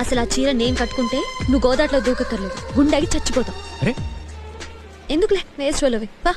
అసలు ఆ చీర నేను కట్టుకుంటే నువ్వు గోదాట్లో దూకక్కర్లేదు. గుండెకి చచ్చిపోతావు. అరే. ఎందుకులే? వేస్ట్ వాళ్ళవి పా.